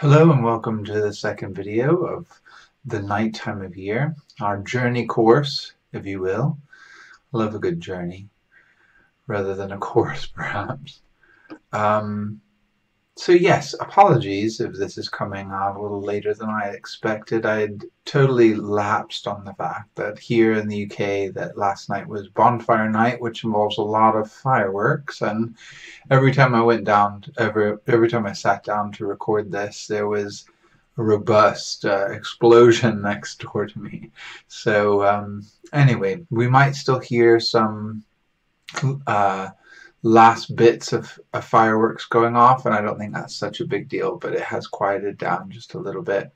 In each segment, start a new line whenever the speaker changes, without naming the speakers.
Hello and welcome to the second video of the night time of year, our journey course, if you will. Love a good journey, rather than a course perhaps. Um, so yes, apologies if this is coming out a little later than I expected. I had totally lapsed on the fact that here in the UK that last night was bonfire night, which involves a lot of fireworks. And every time I went down, every every time I sat down to record this, there was a robust uh, explosion next door to me. So um, anyway, we might still hear some. Uh, last bits of, of, fireworks going off, and I don't think that's such a big deal, but it has quieted down just a little bit.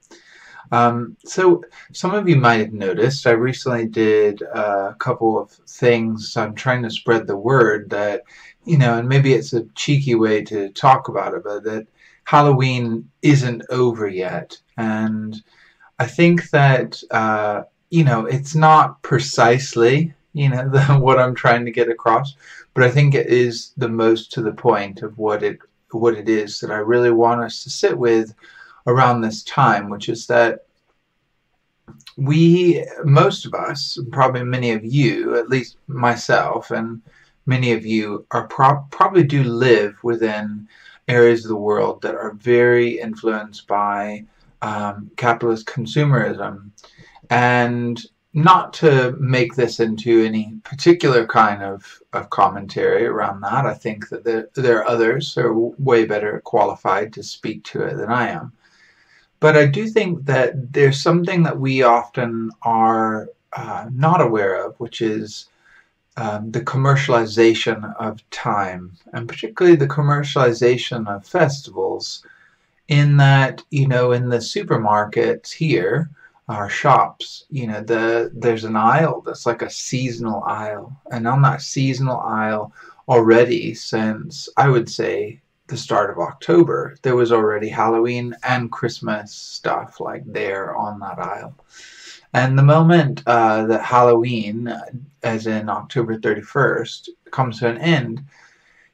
Um, so some of you might have noticed I recently did a couple of things. I'm trying to spread the word that, you know, and maybe it's a cheeky way to talk about it, but that Halloween isn't over yet. And I think that, uh, you know, it's not precisely you know, the, what I'm trying to get across. But I think it is the most to the point of what it what it is that I really want us to sit with around this time, which is that we, most of us, probably many of you, at least myself, and many of you are pro probably do live within areas of the world that are very influenced by um, capitalist consumerism. And not to make this into any particular kind of, of commentary around that. I think that there, there are others who are way better qualified to speak to it than I am. But I do think that there's something that we often are uh, not aware of, which is um, the commercialization of time, and particularly the commercialization of festivals, in that, you know, in the supermarkets here, our shops, you know, the there's an aisle that's like a seasonal aisle, and on that seasonal aisle already since I would say the start of October, there was already Halloween and Christmas stuff like there on that aisle. And the moment uh, that Halloween, as in October 31st, comes to an end,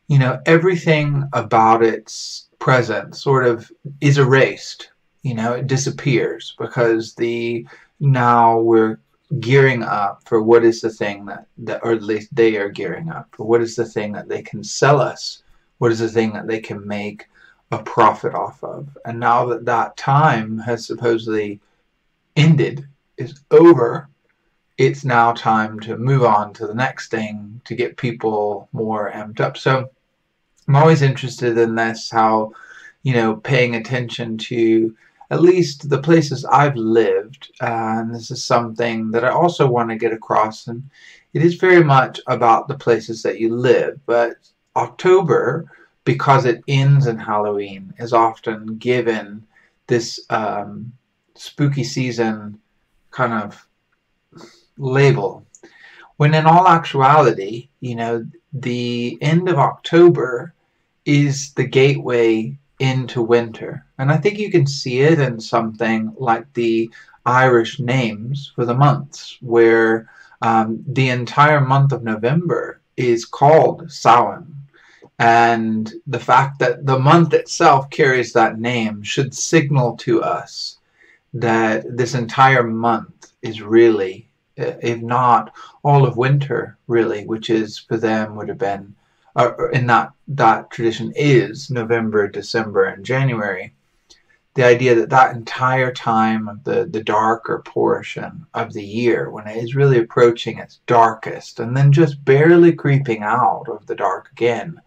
you know, everything about its present sort of is erased you know, it disappears because the now we're gearing up for what is the thing that, that or at least they are gearing up for. What is the thing that they can sell us? What is the thing that they can make a profit off of? And now that that time has supposedly ended is over it's now time to move on to the next thing to get people more amped up. So i'm always interested in this how you know paying attention to at least the places I've lived, uh, and this is something that I also want to get across, and it is very much about the places that you live. But October, because it ends in Halloween, is often given this um, spooky season kind of label. When in all actuality, you know, the end of October is the gateway into winter. And I think you can see it in something like the Irish names for the months, where um, the entire month of November is called Samhain. And the fact that the month itself carries that name should signal to us that this entire month is really, if not all of winter, really, which is for them would have been or in that that tradition is November, December, and January. The idea that that entire time of the the darker portion of the year, when it is really approaching its darkest, and then just barely creeping out of the dark again,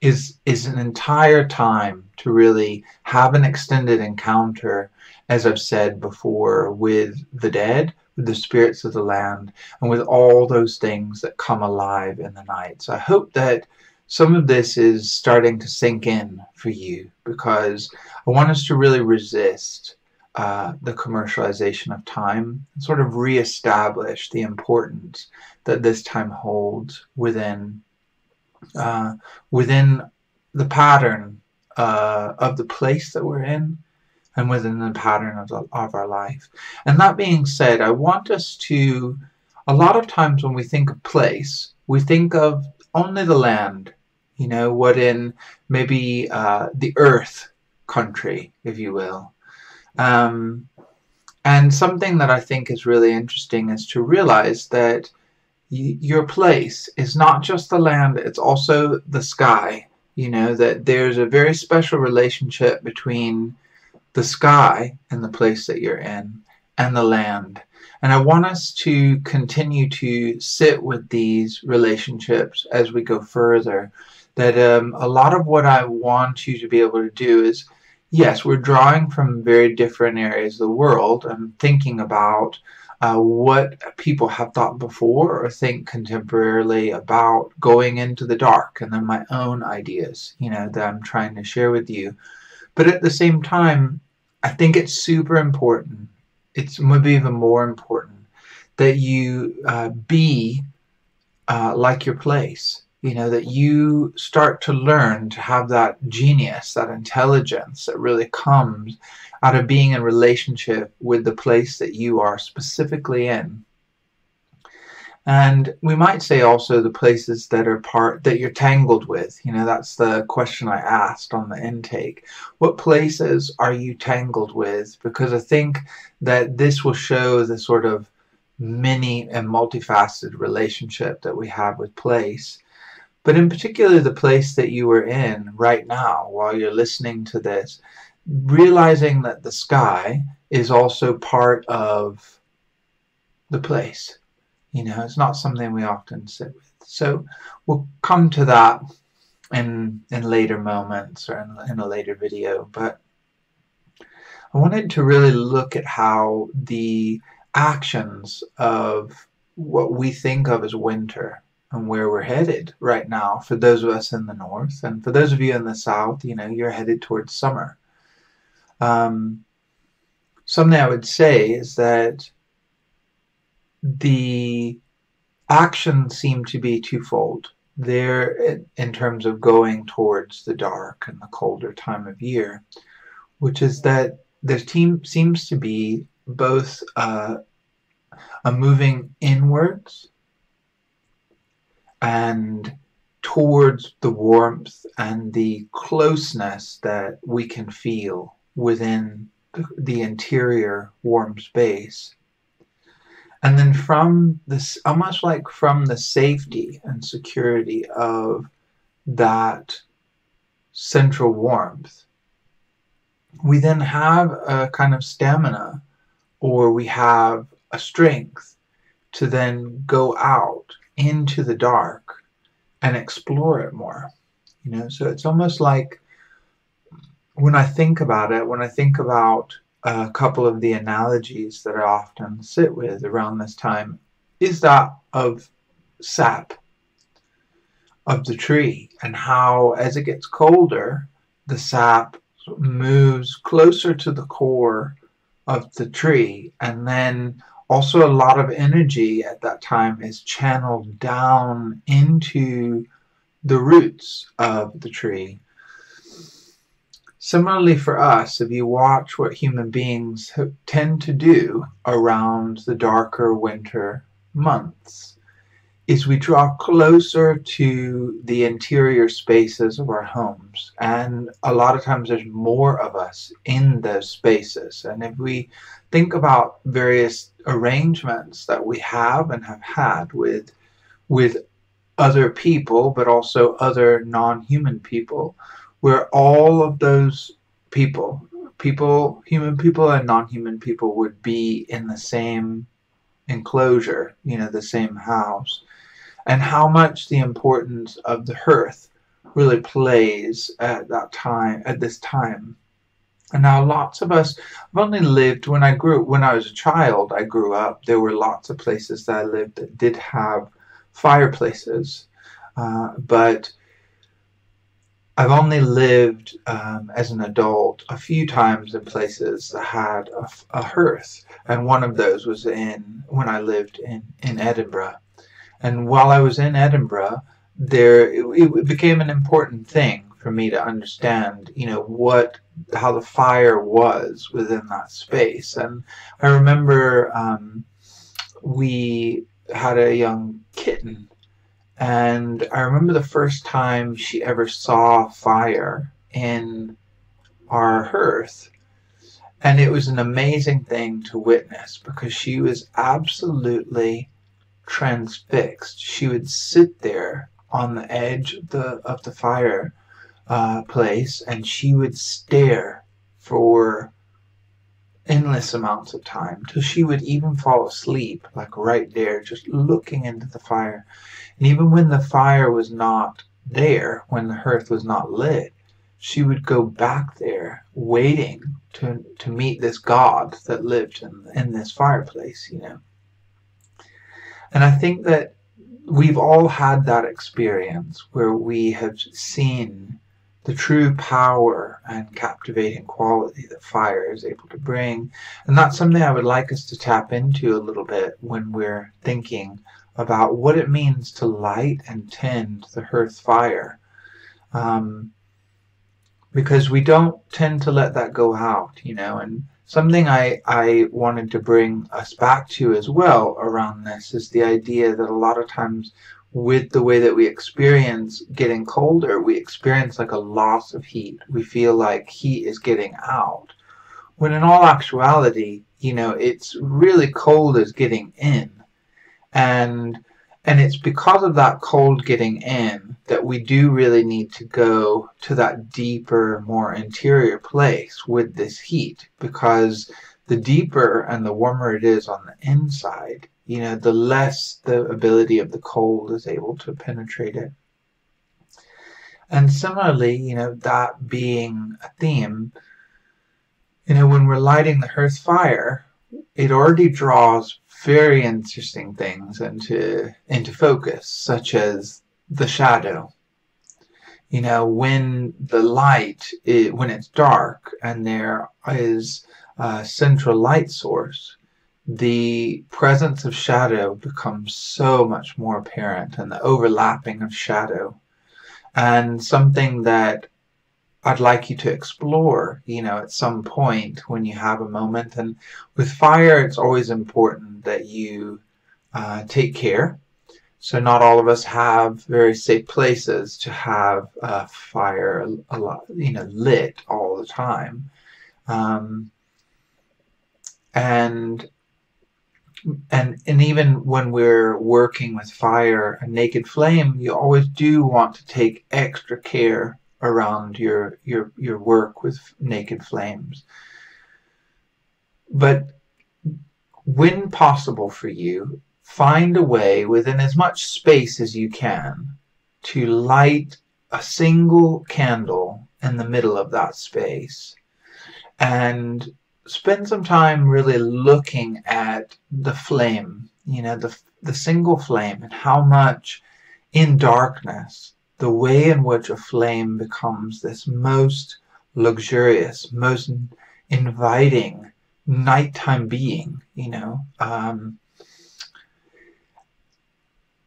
is is an entire time to really have an extended encounter, as I've said before, with the dead, with the spirits of the land, and with all those things that come alive in the night. So I hope that some of this is starting to sink in for you because I want us to really resist uh, the commercialization of time sort of reestablish the importance that this time holds within uh, within the pattern uh, of the place that we're in and within the pattern of, the, of our life. And that being said, I want us to, a lot of times when we think of place, we think of only the land, you know, what in maybe uh, the earth country, if you will. Um, and something that I think is really interesting is to realize that your place is not just the land, it's also the sky. You know, that there's a very special relationship between the sky and the place that you're in and the land. And I want us to continue to sit with these relationships as we go further. That um, a lot of what I want you to be able to do is, yes, we're drawing from very different areas of the world and thinking about uh, what people have thought before or think contemporarily about going into the dark and then my own ideas, you know, that I'm trying to share with you. But at the same time, I think it's super important. It's maybe even more important that you uh, be uh, like your place. You know, that you start to learn to have that genius, that intelligence that really comes out of being in relationship with the place that you are specifically in. And we might say also the places that are part that you're tangled with. You know, that's the question I asked on the intake. What places are you tangled with? Because I think that this will show the sort of many and multifaceted relationship that we have with place. But in particular, the place that you are in right now while you're listening to this, realizing that the sky is also part of the place. You know, it's not something we often sit with. So we'll come to that in in later moments or in, in a later video. But I wanted to really look at how the actions of what we think of as winter and where we're headed right now for those of us in the north and for those of you in the south you know you're headed towards summer um, something I would say is that the actions seem to be twofold. There, in terms of going towards the dark and the colder time of year, which is that there team seems to be both uh, a moving inwards and towards the warmth and the closeness that we can feel within the interior warm space. And then from this, almost like from the safety and security of that central warmth, we then have a kind of stamina or we have a strength to then go out into the dark and explore it more. You know, so it's almost like when I think about it, when I think about a couple of the analogies that I often sit with around this time, is that of sap of the tree and how, as it gets colder, the sap moves closer to the core of the tree and then also a lot of energy at that time is channeled down into the roots of the tree Similarly for us, if you watch what human beings tend to do around the darker winter months, is we draw closer to the interior spaces of our homes. And a lot of times there's more of us in those spaces. And if we think about various arrangements that we have and have had with, with other people, but also other non-human people, where all of those people, people, human people and non-human people would be in the same enclosure, you know, the same house, and how much the importance of the hearth really plays at that time, at this time. And now lots of us have only lived, when I grew, when I was a child, I grew up, there were lots of places that I lived that did have fireplaces, uh, but I've only lived um, as an adult a few times in places that had a, a, hearth, and one of those was in when I lived in, in Edinburgh. And while I was in Edinburgh, there it, it became an important thing for me to understand, you know, what how the fire was within that space. And I remember um, we had a young kitten and I remember the first time she ever saw fire in our hearth. And it was an amazing thing to witness because she was absolutely transfixed. She would sit there on the edge of the of the fire uh, place, and she would stare for endless amounts of time till she would even fall asleep, like right there, just looking into the fire. And even when the fire was not there, when the hearth was not lit, she would go back there, waiting to to meet this God that lived in in this fireplace, you know. And I think that we've all had that experience where we have seen the true power and captivating quality that fire is able to bring. And that's something I would like us to tap into a little bit when we're thinking about what it means to light and tend the hearth fire. Um, because we don't tend to let that go out, you know, and something I, I wanted to bring us back to as well around this is the idea that a lot of times with the way that we experience getting colder, we experience like a loss of heat. We feel like heat is getting out. When in all actuality, you know, it's really cold is getting in. And and it's because of that cold getting in that we do really need to go to that deeper, more interior place with this heat because the deeper and the warmer it is on the inside, you know, the less the ability of the cold is able to penetrate it. And similarly, you know, that being a theme, you know, when we're lighting the hearth fire, it already draws very interesting things into into focus, such as the shadow. You know, when the light, it, when it's dark and there is a central light source, the presence of shadow becomes so much more apparent and the overlapping of shadow. And something that I'd like you to explore, you know, at some point when you have a moment. And with fire, it's always important that you uh, take care. So not all of us have very safe places to have uh, fire a lot, you know, lit all the time. Um, and and and even when we're working with fire a naked flame you always do want to take extra care around your your your work with naked flames. But when possible for you find a way within as much space as you can to light a single candle in the middle of that space and spend some time really looking at the flame, you know, the, the single flame and how much in darkness, the way in which a flame becomes this most luxurious, most inviting nighttime being, you know, um,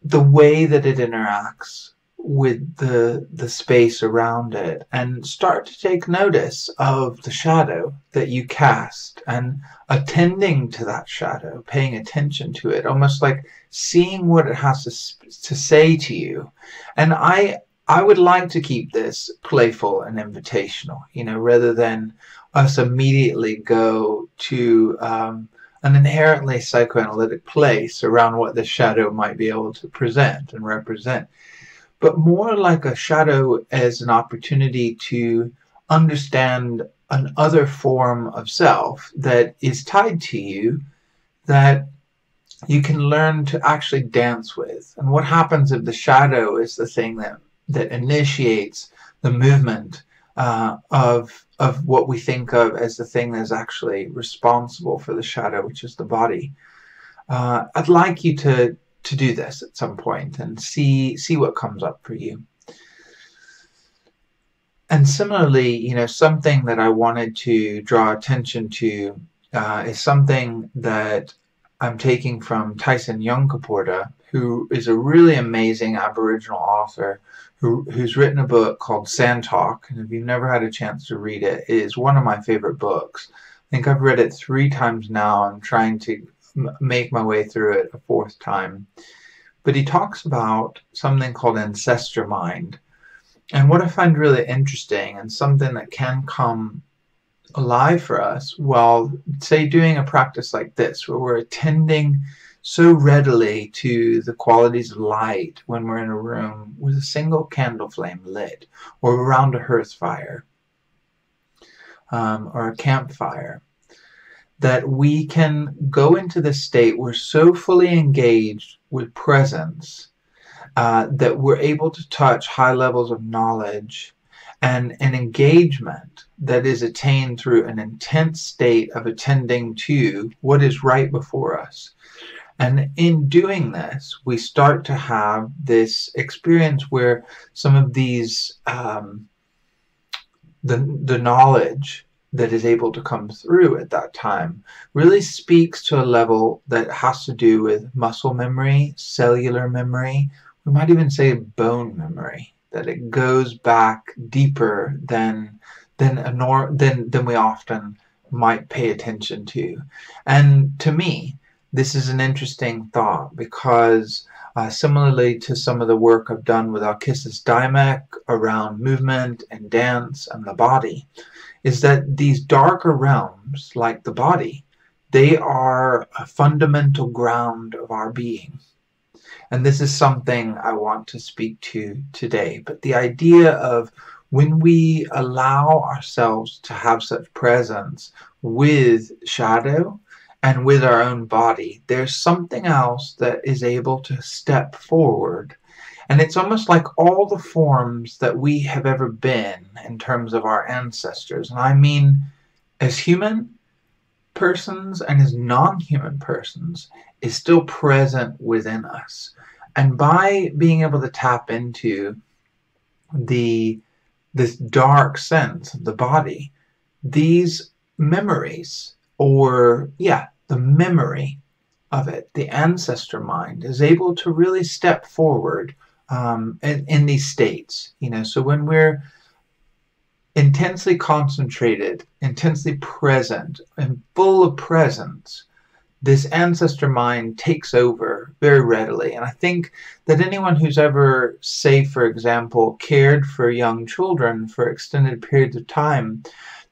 the way that it interacts with the the space around it and start to take notice of the shadow that you cast and attending to that shadow paying attention to it almost like seeing what it has to, to say to you. And i i would like to keep this playful and invitational you know rather than us immediately go to um, an inherently psychoanalytic place around what the shadow might be able to present and represent but more like a shadow as an opportunity to understand an other form of self that is tied to you that you can learn to actually dance with. And what happens if the shadow is the thing that, that initiates the movement uh, of, of what we think of as the thing that is actually responsible for the shadow, which is the body. Uh, I'd like you to to do this at some point and see see what comes up for you. And similarly, you know, something that I wanted to draw attention to uh, is something that I'm taking from Tyson Yunkaporta, who is a really amazing Aboriginal author who, who's written a book called Sand Talk. And if you've never had a chance to read it, it is one of my favorite books. I think I've read it three times now. I'm trying to make my way through it a fourth time. But he talks about something called ancestor mind. And what I find really interesting and something that can come alive for us while, say, doing a practice like this, where we're attending so readily to the qualities of light when we're in a room with a single candle flame lit or around a hearth fire um, or a campfire that we can go into this state we're so fully engaged with presence uh, that we're able to touch high levels of knowledge and an engagement that is attained through an intense state of attending to what is right before us. And in doing this, we start to have this experience where some of these, um, the, the knowledge that is able to come through at that time really speaks to a level that has to do with muscle memory, cellular memory, we might even say bone memory, that it goes back deeper than than a nor- than than we often might pay attention to. And to me, this is an interesting thought because uh, similarly to some of the work I've done with Alkistis Dimech around movement and dance and the body, is that these darker realms, like the body, they are a fundamental ground of our being. And this is something I want to speak to today. But the idea of when we allow ourselves to have such presence with shadow and with our own body, there's something else that is able to step forward. And it's almost like all the forms that we have ever been in terms of our ancestors. And I mean, as human persons and as non human persons, is still present within us. And by being able to tap into the this dark sense of the body, these memories, or yeah, the memory of it, the ancestor mind is able to really step forward um, in, in these states. You know, so when we're intensely concentrated, intensely present, and full of presence, this ancestor mind takes over very readily. And I think that anyone who's ever, say, for example, cared for young children for extended periods of time,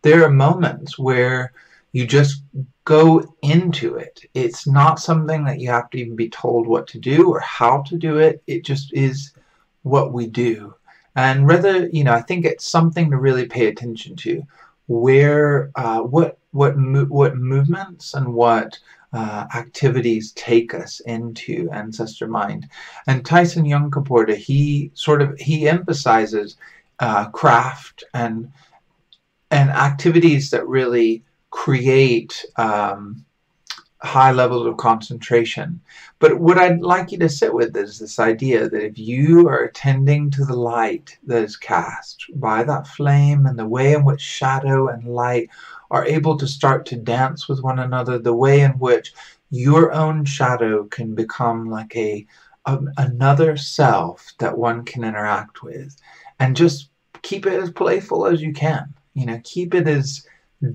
there are moments where you just go into it. It's not something that you have to even be told what to do or how to do it. It just is what we do. And rather, you know, I think it's something to really pay attention to. Where, uh, what, what, mo- what movements and what uh, activities take us into ancestor mind. And Tyson Yunkaporta, he sort of he emphasizes uh, craft and and activities that really create um, high levels of concentration. But what I'd like you to sit with is this idea that if you are attending to the light that is cast by that flame and the way in which shadow and light are able to start to dance with one another, the way in which your own shadow can become like a, a another self that one can interact with, and just keep it as playful as you can. You know, keep it as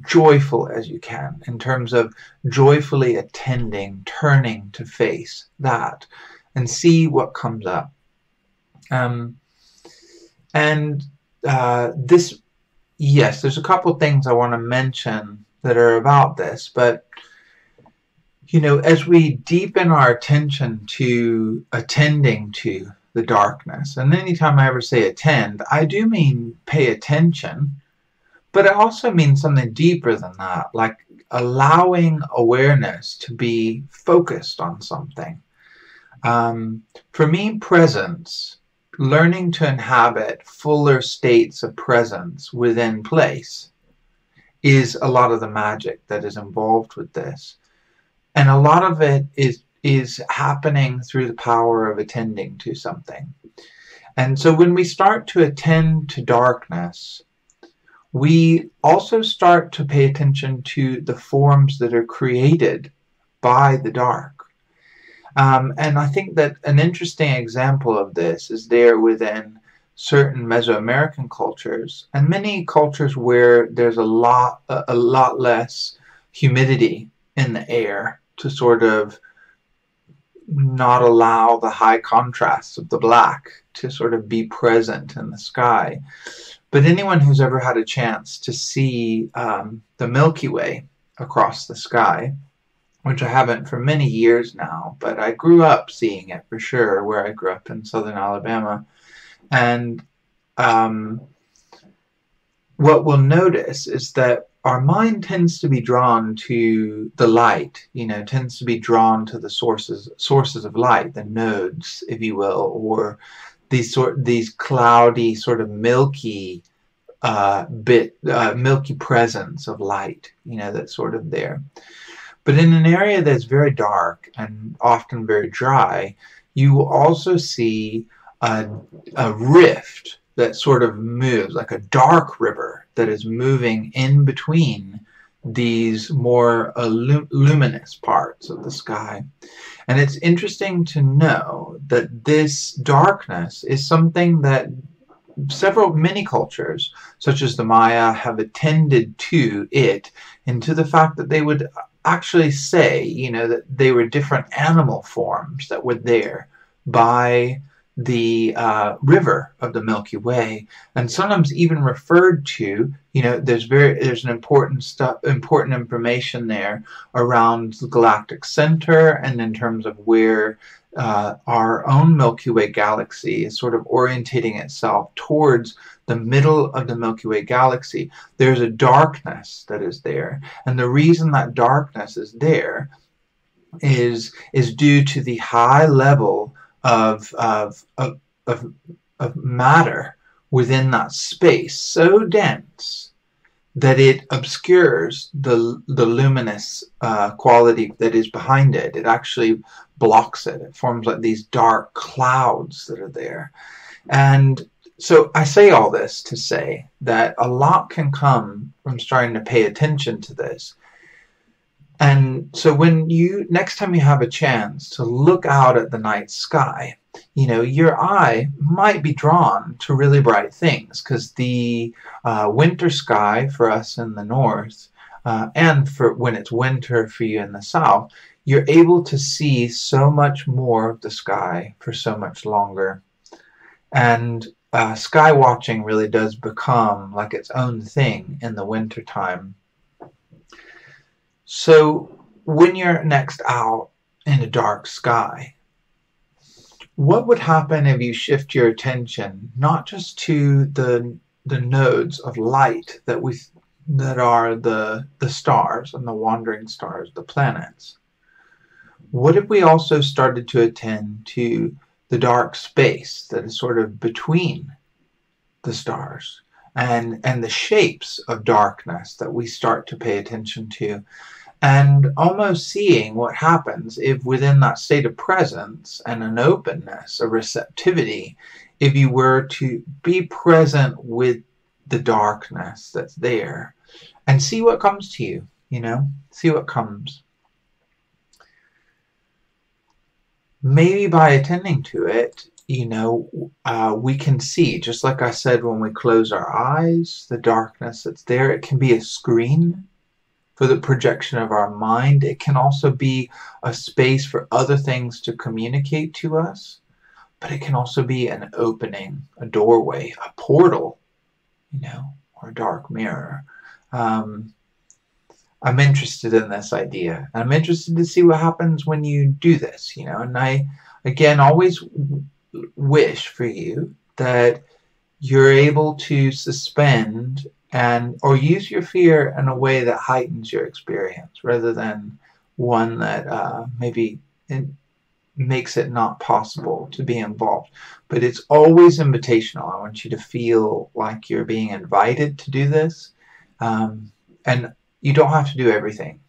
joyful as you can in terms of joyfully attending, turning to face that, and see what comes up. Um, and uh, this yes, there's a couple things I want to mention that are about this, but you know, as we deepen our attention to attending to the darkness, and anytime I ever say attend, I do mean pay attention, but it also means something deeper than that, like allowing awareness to be focused on something. Um, for me, presence learning to inhabit fuller states of presence within place is a lot of the magic that is involved with this. And a lot of it is is happening through the power of attending to something. And so when we start to attend to darkness, we also start to pay attention to the forms that are created by the dark. Um, and I think that an interesting example of this is there within certain Mesoamerican cultures and many cultures where there's a lot a, a lot less humidity in the air to sort of not allow the high contrasts of the black to sort of be present in the sky But anyone who's ever had a chance to see um, the Milky Way across the sky, which I haven't for many years now, but I grew up seeing it for sure, where I grew up in southern Alabama. And um, what we'll notice is that our mind tends to be drawn to the light, you know, tends to be drawn to the sources sources of light, the nodes, if you will, or these sort these cloudy, sort of milky uh, bit, uh, milky presence of light, you know, that's sort of there. But in an area that's very dark and often very dry, you will also see a, a rift that sort of moves, like a dark river that is moving in between these more luminous parts of the sky. And it's interesting to know that this darkness is something that several many cultures, such as the Maya, have attended to it and to the fact that they would actually say, you know, that they were different animal forms that were there by the uh, river of the Milky Way, and sometimes even referred to. You know, there's very there's an important stuff, important information there around the galactic center, and in terms of where uh, our own Milky Way galaxy is sort of orientating itself towards the middle of the Milky Way galaxy. There's a darkness that is there, and the reason that darkness is there is is due to the high level of, of, of, of, matter within that space so dense that it obscures the, the luminous uh, quality that is behind it. It actually blocks it. It forms like these dark clouds that are there. And so I say all this to say that a lot can come from starting to pay attention to this and so when you, next time you have a chance to look out at the night sky, you know, your eye might be drawn to really bright things because the uh, winter sky for us in the north uh, and for when it's winter for you in the south, you're able to see so much more of the sky for so much longer. And uh, sky watching really does become like its own thing in the winter time so when you're next out in a dark sky, what would happen if you shift your attention not just to the the nodes of light that we that are the the stars and the wandering stars, the planets? What if we also started to attend to the dark space that is sort of between the stars and and the shapes of darkness that we start to pay attention to and almost seeing what happens if within that state of presence and an openness, a receptivity, if you were to be present with the darkness that's there and see what comes to you, you know, see what comes. Maybe by attending to it, you know, uh, we can see, just like I said when we close our eyes, the darkness that's there. It can be a screen for the projection of our mind. It can also be a space for other things to communicate to us, but it can also be an opening, a doorway, a portal, you know, or a dark mirror. Um, I'm interested in this idea. I'm interested to see what happens when you do this, you know, and I, again, always wish for you that you're able to suspend and or use your fear in a way that heightens your experience rather than one that uh, maybe it makes it not possible to be involved. But it's always invitational. I want you to feel like you're being invited to do this. Um, and you don't have to do everything.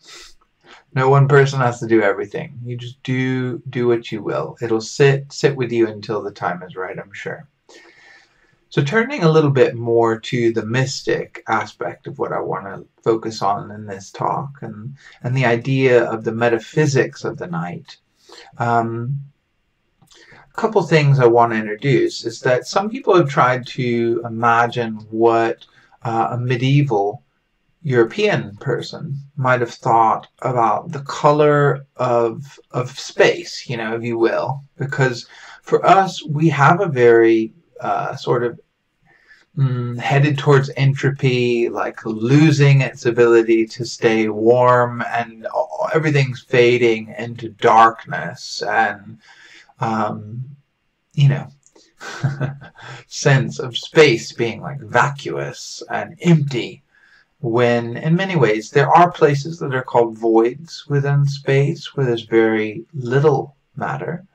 No one person has to do everything. You just do do what you will. It'll sit sit with you until the time is right, I'm sure. So turning a little bit more to the mystic aspect of what I want to focus on in this talk and, and the idea of the metaphysics of the night. Um, a couple things I want to introduce is that some people have tried to imagine what uh, a medieval European person might have thought about the color of of space, you know, if you will, because for us we have a very uh, sort of mm, headed towards entropy, like losing its ability to stay warm, and everything's fading into darkness and, um, you know, sense of space being like vacuous and empty. When in many ways there are places that are called voids within space where there's very little matter,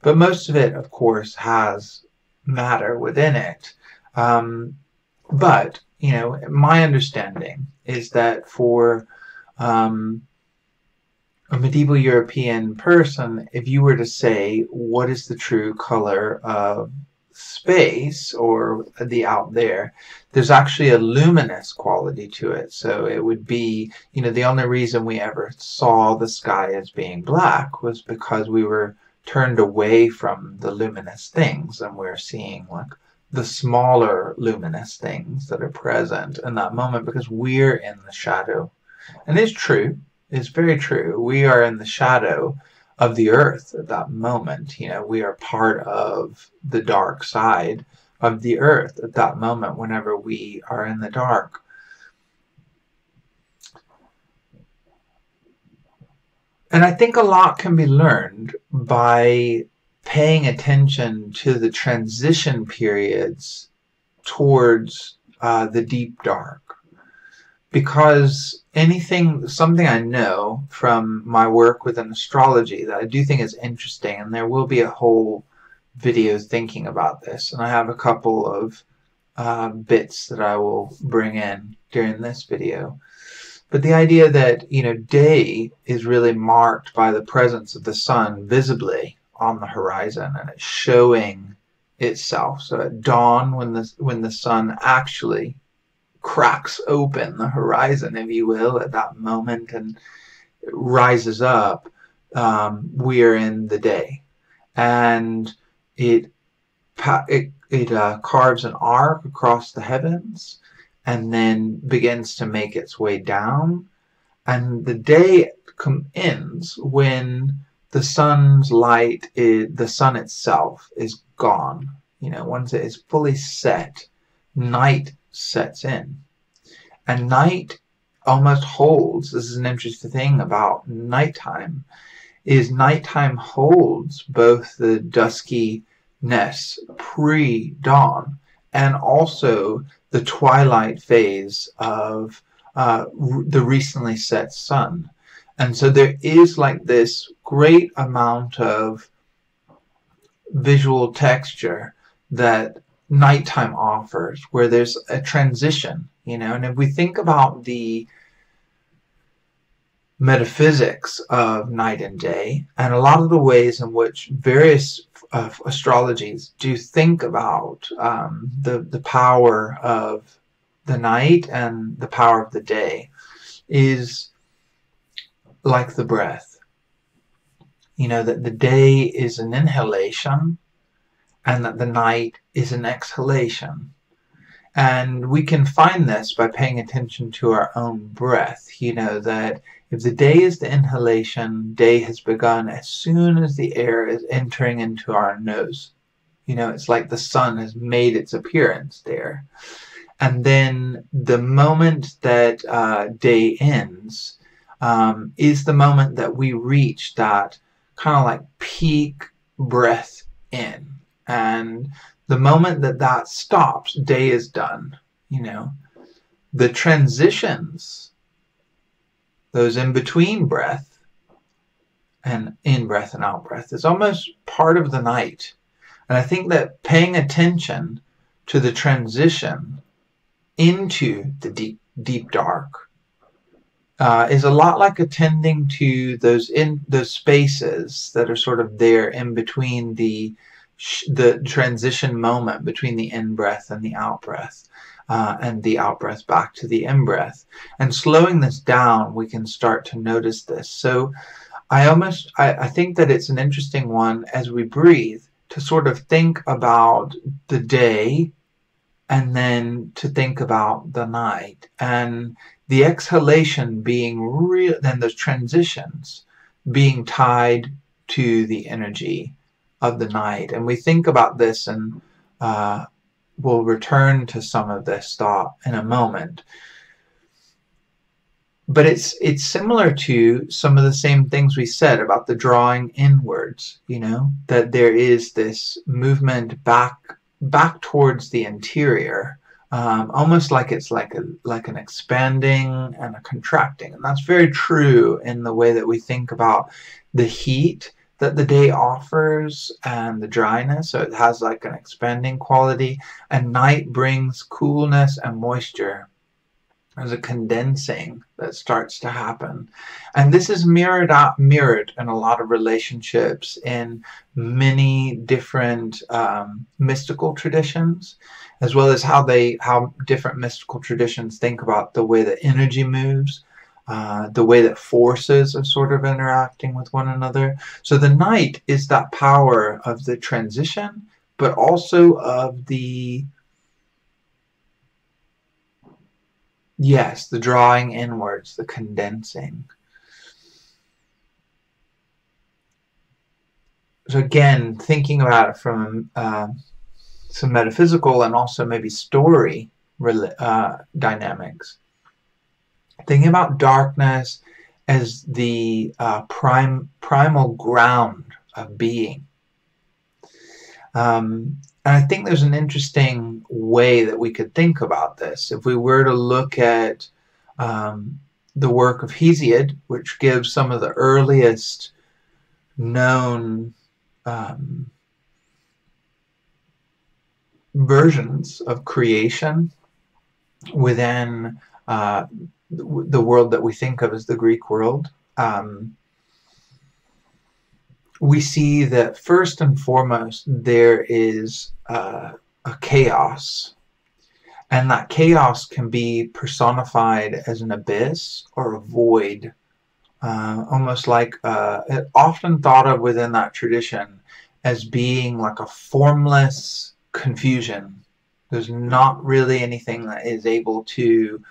but most of it, of course, has matter within it. Um, but, you know, my understanding is that for um, a medieval European person, if you were to say, what is the true color of space or the out there, there's actually a luminous quality to it. So it would be, you know, the only reason we ever saw the sky as being black was because we were turned away from the luminous things and we're seeing like the smaller luminous things that are present in that moment because we're in the shadow. And it's true, it's very true. We are in the shadow of the earth at that moment. You know, we are part of the dark side of the earth at that moment whenever we are in the dark. And I think a lot can be learned by paying attention to the transition periods towards uh, the deep dark. Because anything, something I know from my work within astrology that I do think is interesting, and there will be a whole video thinking about this, and I have a couple of uh, bits that I will bring in during this video. But the idea that, you know, day is really marked by the presence of the sun visibly on the horizon and it's showing itself. So at dawn, when the when the sun actually cracks open the horizon, if you will, at that moment and rises up, um, we are in the day, and it it it uh, carves an arc across the heavens, and then begins to make its way down, and the day ends when the sun's light is the sun itself is gone. You know once it is fully set night sets in. And night almost holds this is an interesting thing about nighttime is nighttime holds both the duskiness pre-dawn and also the twilight phase of uh, the recently set sun and so there is like this great amount of visual texture that nighttime offers, where there's a transition, you know. And if we think about the metaphysics of night and day, and a lot of the ways in which various uh, astrologies do think about um, the the power of the night and the power of the day, is like the breath. You know, that the day is an inhalation and that the night is an exhalation. And we can find this by paying attention to our own breath. You know, that if the day is the inhalation, day has begun as soon as the air is entering into our nose. You know, it's like the sun has made its appearance there. And then the moment that uh, day ends, um, is the moment that we reach that kind of like peak breath in. And the moment that that stops, day is done. You know, the transitions, those in between breath and in breath and out breath, is almost part of the night. And I think that paying attention to the transition into the deep, deep dark uh, is a lot like attending to those in those spaces that are sort of there in between the the transition moment between the in breath and the out breath. Uh, and the out breath back to the in breath. And slowing this down, we can start to notice this. So I almost, I, I think that it's an interesting one as we breathe to sort of think about the day and then to think about the night. And the exhalation being real, then those transitions being tied to the energy of the night. And we think about this and uh, we'll return to some of this thought in a moment. But it's it's similar to some of the same things we said about the drawing inwards, you know, that there is this movement back back towards the interior, um, almost like it's like a like an expanding and a contracting, and that's very true in the way that we think about the heat that the day offers and the dryness. So it has like an expanding quality, and night brings coolness and moisture. There's a condensing that starts to happen. And this is mirrored out, mirrored in a lot of relationships in many different um, mystical traditions, as well as how they how different mystical traditions think about the way that energy moves uh, the way that forces are sort of interacting with one another. So the night is that power of the transition, but also of the, yes, the drawing inwards, the condensing. So again, thinking about it from uh, some metaphysical and also maybe story uh, dynamics thinking about darkness as the uh, prime primal ground of being. Um, and I think there's an interesting way that we could think about this. If we were to look at um, the work of Hesiod, which gives some of the earliest known um, versions of creation within uh, the world that we think of as the Greek world, um, we see that first and foremost there is uh, a chaos. And that chaos can be personified as an abyss or a void, uh, almost like uh, often thought of within that tradition as being like a formless confusion. There's not really anything that is able to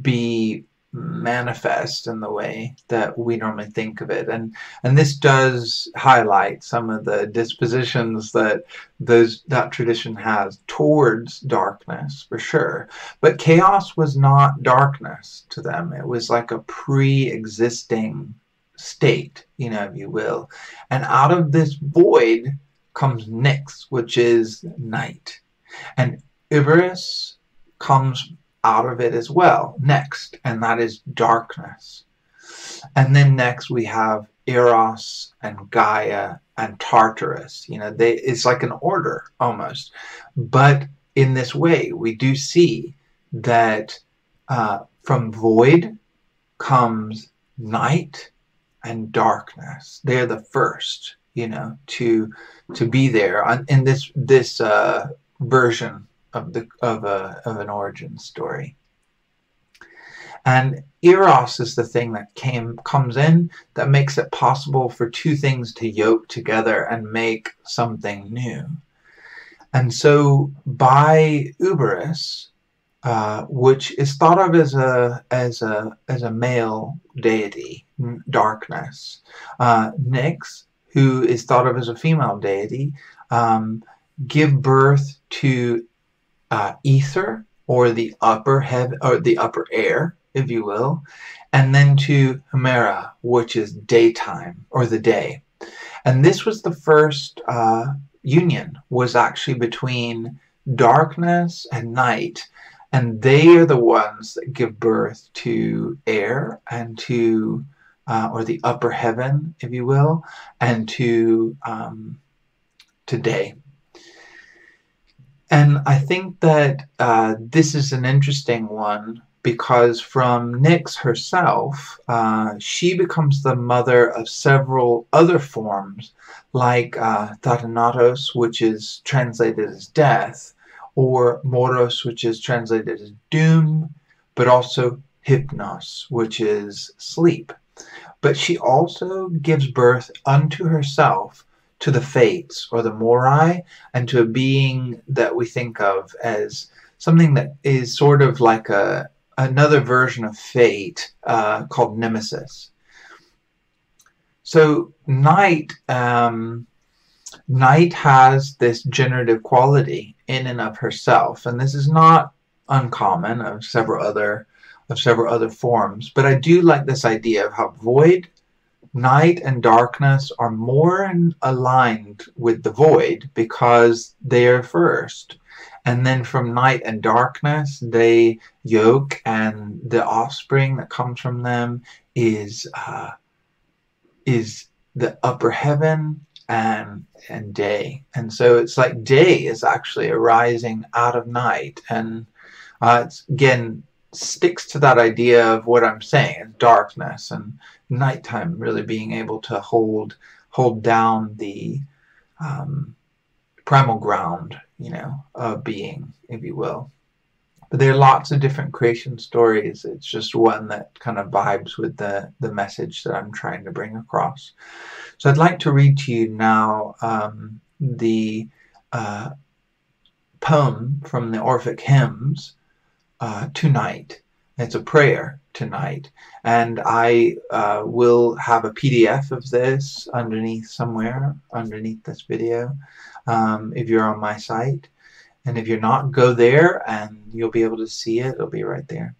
be manifest in the way that we normally think of it. And and this does highlight some of the dispositions that those that tradition has towards darkness for sure. But chaos was not darkness to them. It was like a pre-existing state you know if you will. And out of this void comes Nyx which is night. And Erebus comes out of it as well next, and that is darkness. And then next we have Eros and Gaia and Tartarus. You know, they it's like an order almost. But in this way, we do see that uh, from void comes night and darkness. They're the first, you know, to to be there in this this uh, version of the of a of an origin story. And eros is the thing that came comes in that makes it possible for two things to yoke together and make something new. And so by Erebus, uh, which is thought of as a as a as a male deity, darkness. Uh, Nyx, who is thought of as a female deity, um, give birth to uh, ether or the upper heaven or the upper air, if you will, and then to Hemera, which is daytime or the day. And this was the first uh, union was actually between darkness and night, and they are the ones that give birth to air and to uh, or the upper heaven, if you will, and to um, to day. And I think that uh, this is an interesting one because from Nyx herself, uh, she becomes the mother of several other forms, like uh, Thanatos, which is translated as death, or Moros, which is translated as doom, but also Hypnos, which is sleep. But she also gives birth unto herself to the fates or the Moirai and to a being that we think of as something that is sort of like a another version of fate uh, called nemesis. So night, um, night has this generative quality in and of herself, and this is not uncommon of several other of several other forms. But I do like this idea of how void, night, and darkness are more aligned with the void because they are first. And then from night and darkness, they yoke, and the offspring that comes from them is uh, is the upper heaven and and day. And so it's like day is actually arising out of night, and uh, it's again sticks to that idea of what I'm saying, darkness and nighttime really being able to hold hold down the um, primal ground, you know, of being, if you will. But there are lots of different creation stories. It's just one that kind of vibes with the, the message that I'm trying to bring across. So I'd like to read to you now um, the uh, poem from the Orphic Hymns, uh, tonight. It's a prayer tonight. And I uh, will have a PDF of this underneath somewhere, underneath this video, um, if you're on my site. And if you're not, go there and you'll be able to see it. It'll be right there.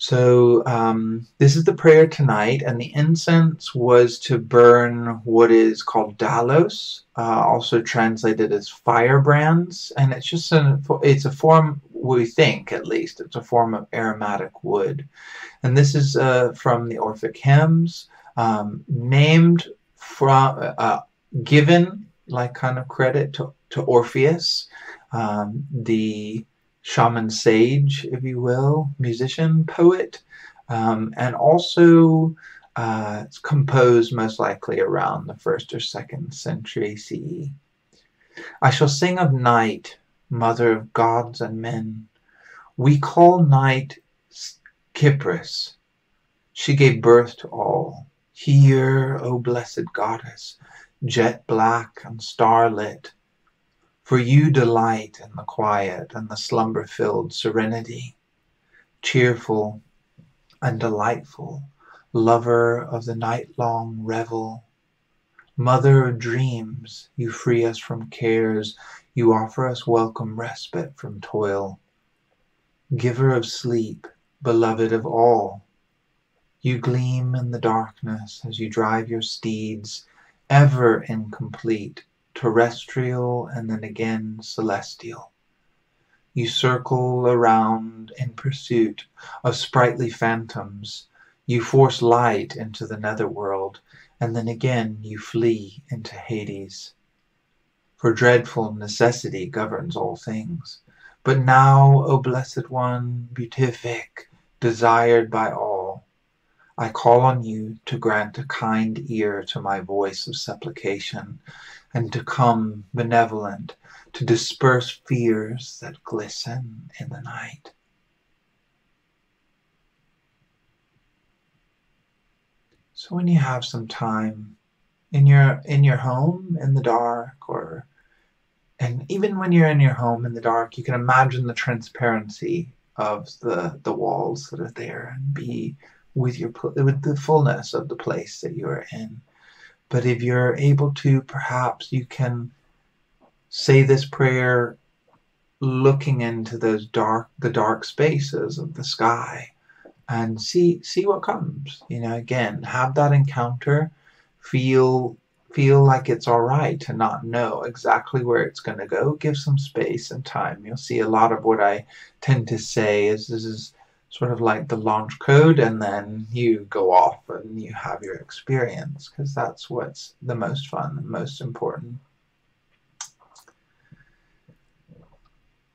So um, this is the prayer tonight, and the incense was to burn what is called dalos, uh, also translated as firebrands, and it's just a it's a form we think at least it's a form of aromatic wood, and this is uh, from the Orphic hymns, um, named from uh, given like kind of credit to to Orpheus, um, the shaman sage, if you will, musician, poet, um, and also uh, it's composed most likely around the first or second century CE. I shall sing of night, mother of gods and men. We call night Kypris. She gave birth to all. Hear, O blessed goddess, jet black and starlit, for you delight in the quiet and the slumber filled serenity, cheerful and delightful, lover of the night long revel. Mother of dreams, you free us from cares, you offer us welcome respite from toil. Giver of sleep, beloved of all, you gleam in the darkness as you drive your steeds, ever incomplete, terrestrial and then again celestial. You circle around in pursuit of sprightly phantoms. You force light into the netherworld, and then again you flee into Hades. For dreadful necessity governs all things. But now, O Blessed One, beatific, desired by all, I call on you to grant a kind ear to my voice of supplication, and to come benevolent to disperse fears that glisten in the night. So when you have some time in your in your home in the dark and even when you're in your home in the dark you can imagine the transparency of the the walls that are there and be with your with the fullness of the place that you are in. But if you're able to, perhaps you can say this prayer looking into those dark the dark spaces of the sky and see see what comes. You know again have that encounter. Feel feel like it's all right to not know exactly where it's going to go give some space and time you'll see a lot of what i tend to say is this is sort of like the launch code and then you go off and you have your experience because that's what's the most fun and most important.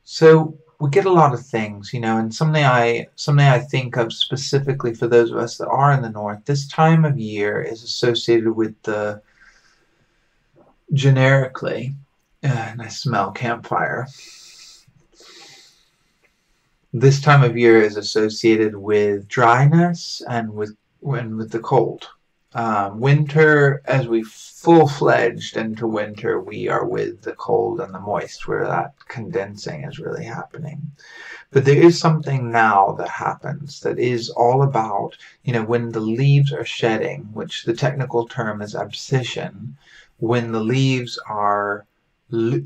So we get a lot of things, you know, and something I something I think of specifically for those of us that are in the north, this time of year is associated with the generically, and I smell campfire this time of year is associated with dryness and with and with the cold. Um, winter, as we full fledged into winter, we are with the cold and the moist, where that condensing is really happening. But there is something now that happens that is all about, you know, when the leaves are shedding, which the technical term is abscission, when the leaves are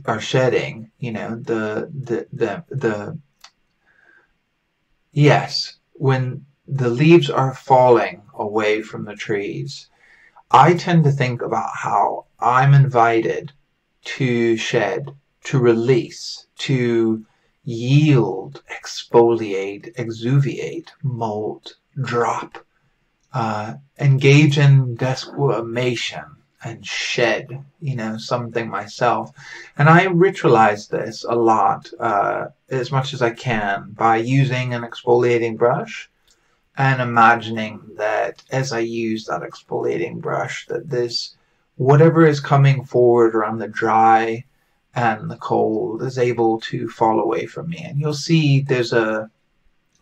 are shedding, you know, the the the the yes, when the leaves are falling away from the trees, I tend to think about how I'm invited to shed, to release, to yield, exfoliate, exuviate, molt, drop, uh, engage in desquamation and shed, you know, something myself. And I ritualize this a lot, uh, as much as I can, by using an exfoliating brush and imagining that as I use that exfoliating brush, that this, whatever is coming forward around the dry and the cold is able to fall away from me. And you'll see there's a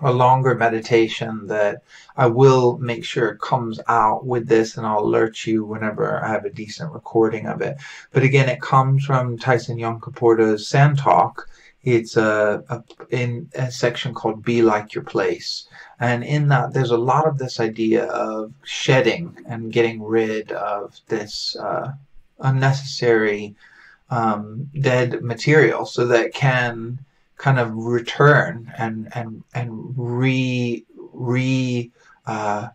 a longer meditation that I will make sure it comes out with this and I'll alert you whenever I have a decent recording of it. But again, it comes from Tyson Yunkaporta's Sand Talk. It's a, a, in a section called Be Like Your Place. And in that, there's a lot of this idea of shedding and getting rid of this uh, unnecessary um, dead material so that can kind of return and and and re re uh,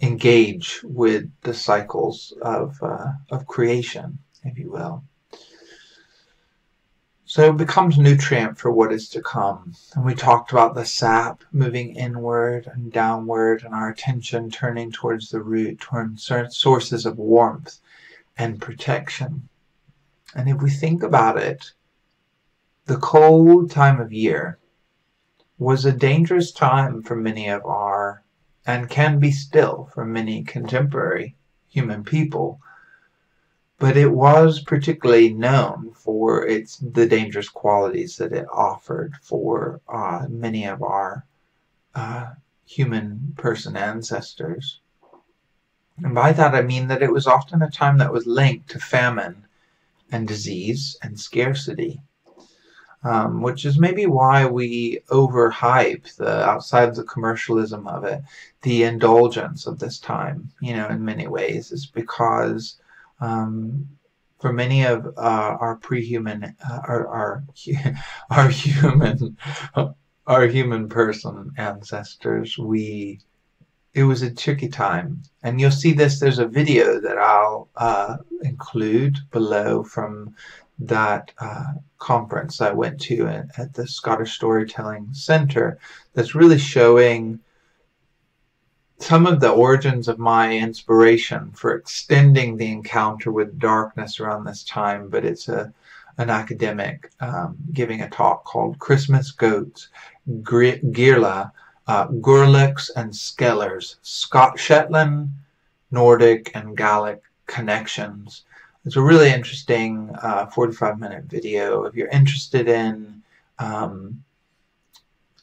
engage with the cycles of uh, of creation, if you will. So it becomes nutrient for what is to come. And we talked about the sap moving inward and downward, and our attention turning towards the root, towards sources of warmth and protection. And if we think about it, the cold time of year was a dangerous time for many of our, and can be still for many contemporary human people, but it was particularly known for its the dangerous qualities that it offered for uh, many of our uh, human person ancestors. And by that I mean that it was often a time that was linked to famine and disease and scarcity um, which is maybe why we overhype the outside of the commercialism of it, the indulgence of this time. You know, in many ways, is because um, for many of uh, our pre-human, uh, our, our our human, our human person ancestors, we it was a tricky time. And you'll see this, there's a video that I'll uh, include below from that uh, conference I went to at, the Scottish Storytelling Center that's really showing some of the origins of my inspiration for extending the encounter with darkness around this time, but it's a an academic um, giving a talk called Christmas Goats, Girla, uh, and Skeklers, Scott Shetland, Nordic and Gallic connections. It's a really interesting uh, 45 minute video. If you're interested in um,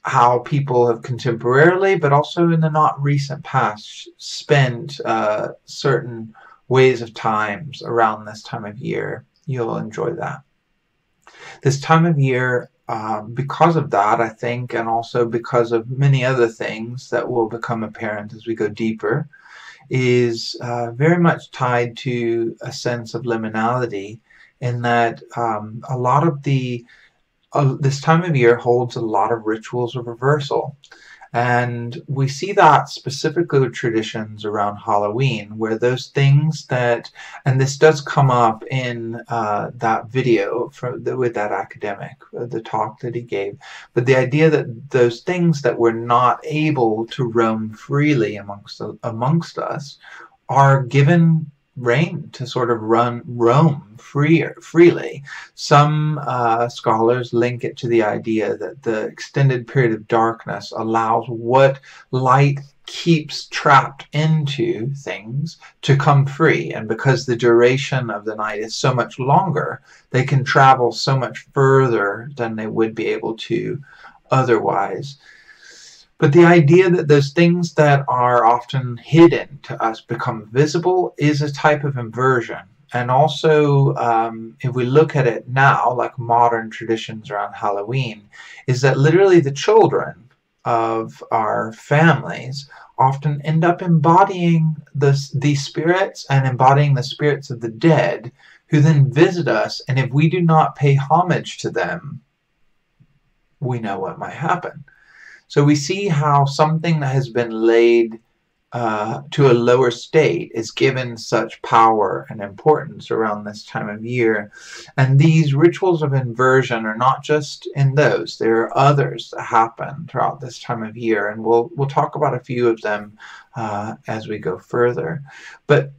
how people have contemporarily, but also in the not recent past, spent uh, certain ways of times around this time of year, you'll enjoy that. This time of year, um, because of that, I think, and also because of many other things that will become apparent as we go deeper, is uh, very much tied to a sense of liminality in that um, a lot of the uh, this time of year holds a lot of rituals of reversal and we see that specifically with traditions around Halloween, where those things that, and this does come up in uh, that video from the, with that academic, uh, the talk that he gave, but the idea that those things that were not able to roam freely amongst amongst us are given reign to sort of run roam freer, freely. Some uh, scholars link it to the idea that the extended period of darkness allows what light keeps trapped into things to come free. And because the duration of the night is so much longer, they can travel so much further than they would be able to otherwise. But the idea that those things that are often hidden to us become visible is a type of inversion. And also, um, if we look at it now, like modern traditions around Halloween, is that literally the children of our families often end up embodying the, the spirits and embodying the spirits of the dead who then visit us, and if we do not pay homage to them, we know what might happen. So we see how something that has been laid uh, to a lower state is given such power and importance around this time of year. And these rituals of inversion are not just in those. There are others that happen throughout this time of year, and we'll we'll talk about a few of them uh, as we go further. But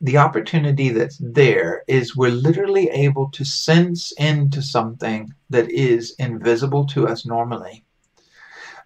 the opportunity that's there is we're literally able to sense into something that is invisible to us normally.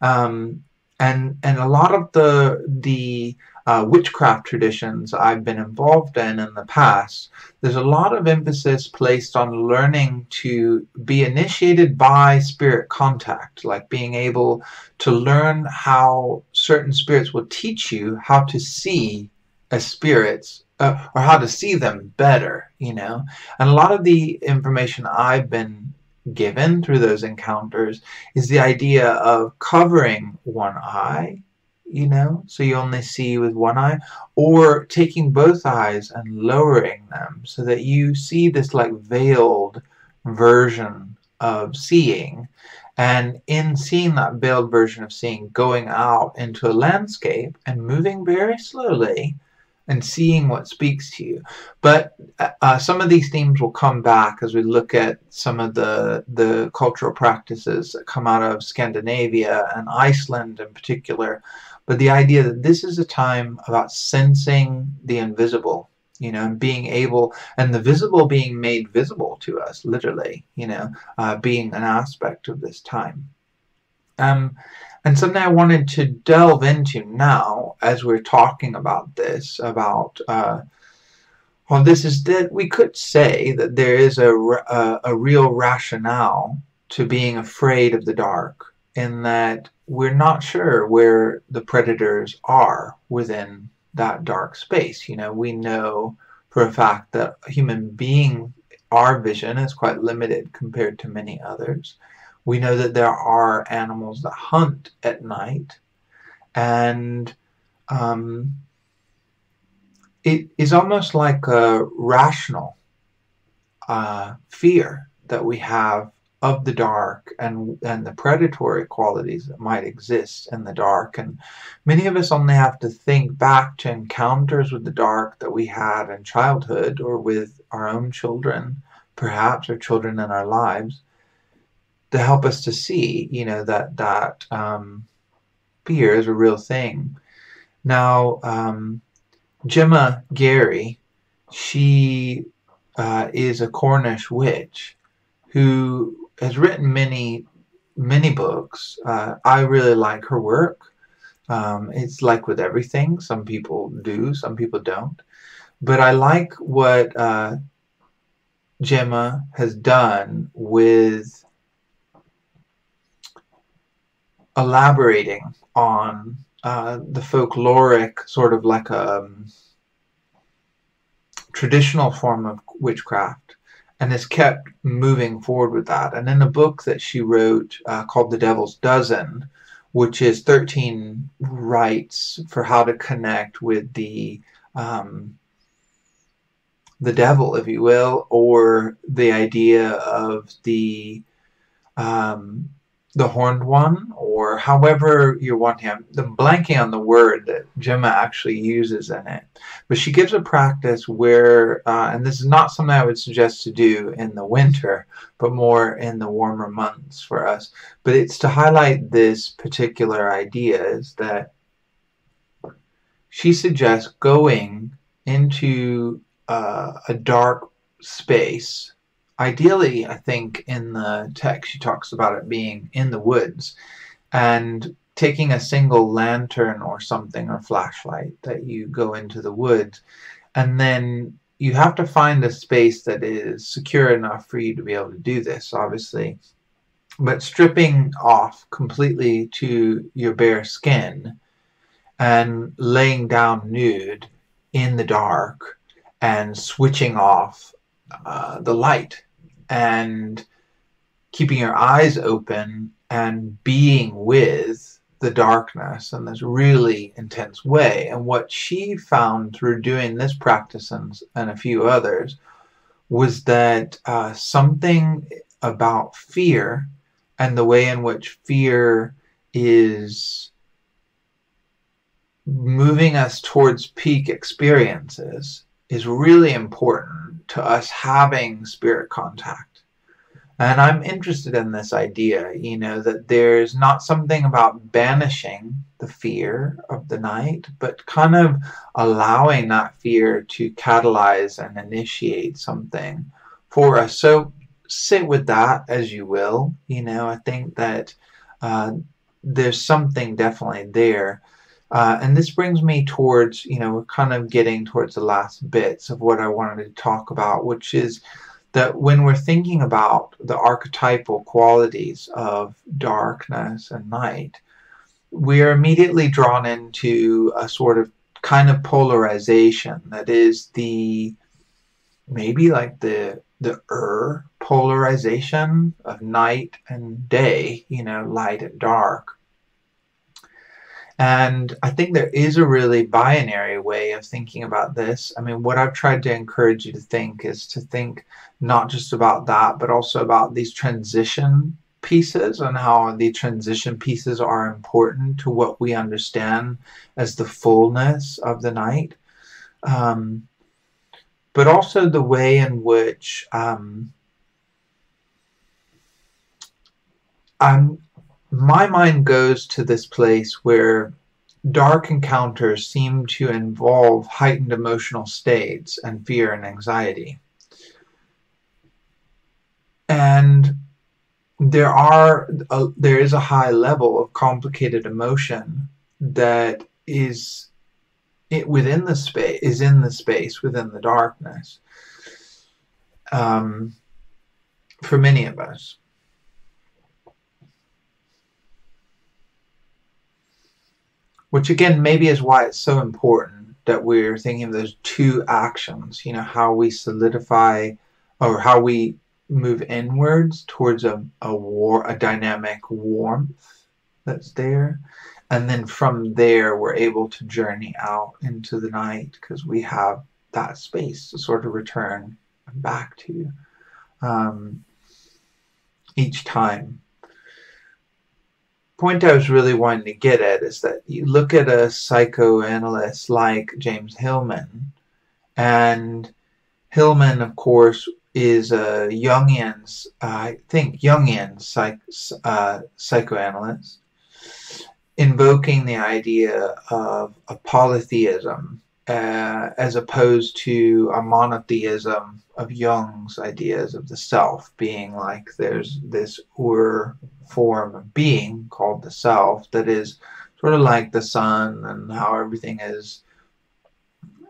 Um, and and a lot of the the uh, witchcraft traditions I've been involved in in the past, there's a lot of emphasis placed on learning to be initiated by spirit contact, like being able to learn how certain spirits will teach you how to see as spirits uh, or how to see them better, you know. And a lot of the information I've been given through those encounters is the idea of covering one eye, you know, so you only see with one eye, or taking both eyes and lowering them so that you see this like veiled version of seeing. And in seeing that veiled version of seeing, going out into a landscape and moving very slowly and seeing what speaks to you. But uh, some of these themes will come back as we look at some of the the cultural practices that come out of Scandinavia and Iceland in particular. But the idea that this is a time about sensing the invisible, you know, and being able, and the visible being made visible to us, literally, you know, uh, being an aspect of this time. Um, and something I wanted to delve into now, as we're talking about this, about uh, well, this is that we could say that there is a, a, a real rationale to being afraid of the dark, in that we're not sure where the predators are within that dark space. You know, we know for a fact that human being, our vision is quite limited compared to many others. We know that there are animals that hunt at night, and um, it is almost like a rational uh, fear that we have of the dark and and the predatory qualities that might exist in the dark. And many of us only have to think back to encounters with the dark that we had in childhood or with our own children perhaps or children in our lives to help us to see, you know, that that um, fear is a real thing. Now, um, Gemma Gary, she uh, is a Cornish witch who has written many many books. Uh, I really like her work. Um, it's like with everything. Some people do, some people don't. But I like what uh, Gemma has done with elaborating on uh, the folkloric sort of like a um, traditional form of witchcraft and has kept moving forward with that. And in a book that she wrote uh, called The Devil's Dozen, which is 13 rites for how to connect with the um, the devil, if you will, or the idea of the um, the horned one, or however you want him. The blanking on the word that Gemma actually uses in it. But she gives a practice where, uh, and this is not something I would suggest to do in the winter, but more in the warmer months for us. But it's to highlight this particular idea is that she suggests going into uh, a dark space ideally, I think in the text she talks about it being in the woods and taking a single lantern or something or flashlight that you go into the woods. And then you have to find a space that is secure enough for you to be able to do this obviously. But stripping off completely to your bare skin and laying down nude in the dark and switching off uh, the light and keeping your eyes open and being with the darkness in this really intense way. And what she found through doing this practice and, and a few others was that uh, something about fear and the way in which fear is moving us towards peak experiences is really important to us having spirit contact. And I'm interested in this idea, you know, that there's not something about banishing the fear of the night, but kind of allowing that fear to catalyze and initiate something for us. So sit with that as you will. You know, I think that uh, there's something definitely there. Uh, and this brings me towards, you know, kind of getting towards the last bits of what I wanted to talk about, which is that when we're thinking about the archetypal qualities of darkness and night, we're immediately drawn into a sort of kind of polarization that is the maybe like the the er polarization of night and day, you know, light and dark. And I think there is a really binary way of thinking about this. I mean, what I've tried to encourage you to think is to think not just about that, but also about these transition pieces and how the transition pieces are important to what we understand as the fullness of the night. Um, but also the way in which um, I'm, my mind goes to this place where dark encounters seem to involve heightened emotional states and fear and anxiety. And there are a, there is a high level of complicated emotion that is it, within the space is in the space within the darkness um, for many of us which again maybe is why it's so important that we're thinking of those two actions you know how we solidify or how we move inwards towards a, a war a dynamic warmth that's there. And then from there we're able to journey out into the night because we have that space to sort of return back to um, each time point I was really wanting to get at is that you look at a psychoanalyst like James Hillman, and Hillman, of course, is a Jungian, I think, Jungian psych, uh, psychoanalyst, invoking the idea of a polytheism uh, as opposed to a monotheism of Jung's ideas of the self being like there's this ur form of being called the self that is sort of like the sun and how everything is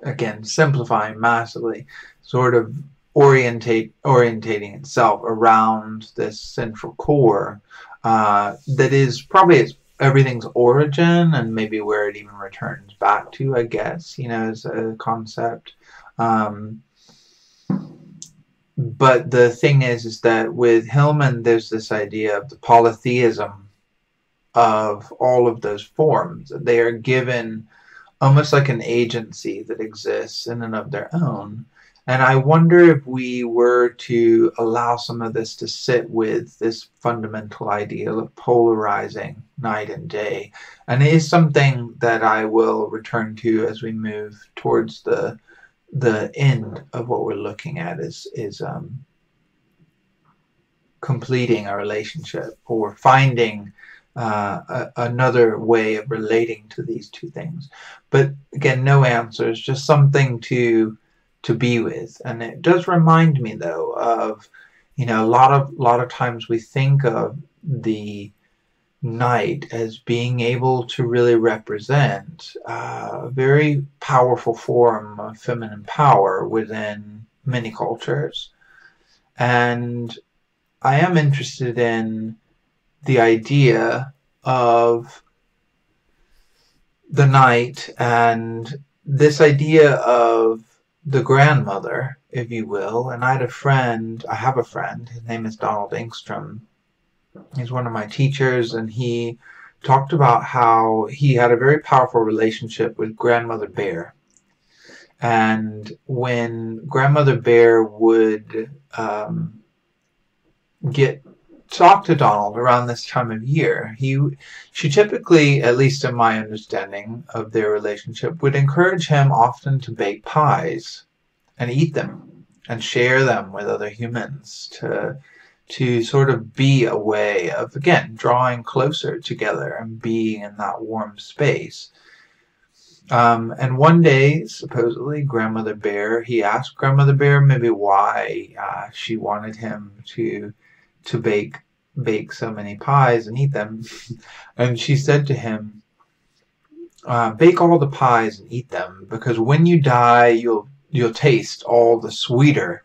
again simplifying massively sort of orientate orientating itself around this central core uh, that is probably its everything's origin and maybe where it even returns back to I guess you know as a concept. Um, but the thing is is that with Hillman there's this idea of the polytheism of all of those forms. They are given almost like an agency that exists in and of their own and I wonder if we were to allow some of this to sit with this fundamental ideal of polarizing night and day. And it is something that I will return to as we move towards the the end of what we're looking at is is um, completing a relationship or finding uh, a, another way of relating to these two things. But again, no answers, just something to to be with. And it does remind me though of, you know, a lot of lot of times we think of the night as being able to really represent uh, a very powerful form of feminine power within many cultures. And I am interested in the idea of the night and this idea of the grandmother, if you will. And I had a friend, I have a friend, his name is Donald Engstrom. He's one of my teachers, and he talked about how he had a very powerful relationship with Grandmother Bear. And when Grandmother Bear would um, get talk to Donald around this time of year, he she typically, at least in my understanding of their relationship, would encourage him often to bake pies and eat them and share them with other humans to to sort of be a way of again drawing closer together and being in that warm space. Um, and one day, supposedly, Grandmother Bear, he asked Grandmother Bear maybe why uh, she wanted him to to bake bake so many pies and eat them. and she said to him, uh, "Bake all the pies and eat them, because when you die, you'll you'll taste all the sweeter."